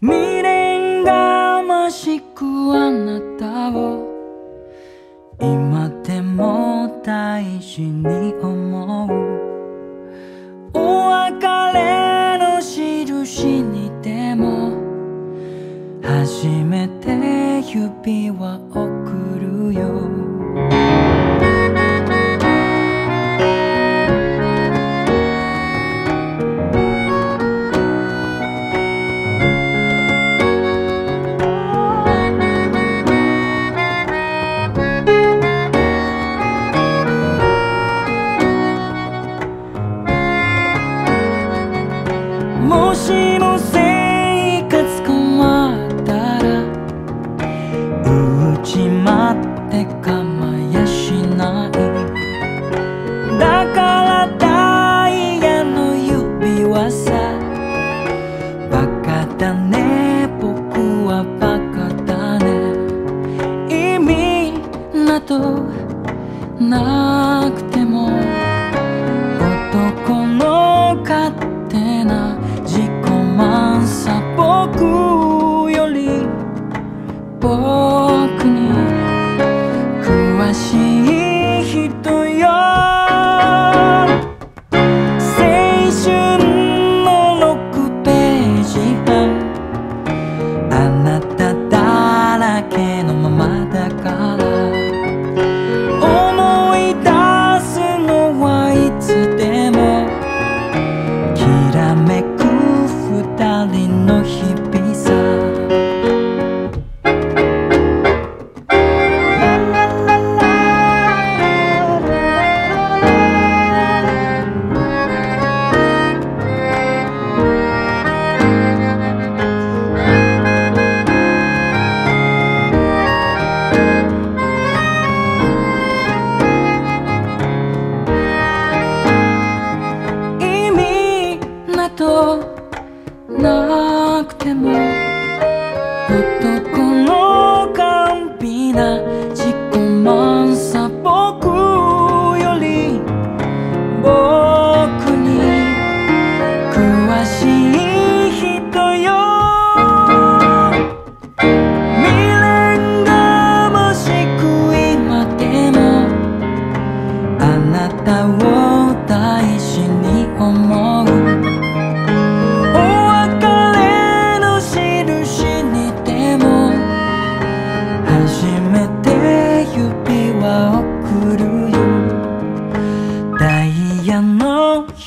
未練がましくあなたを。今でも大事に思う。お別れの印にでも。初めて指輪送るよ。もしも生活困ったら打ち待って構やしない。だからダイヤの指輪さバカだね僕はバカだね。意味などなくて。詳しなくても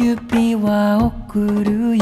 指輪を送るよ。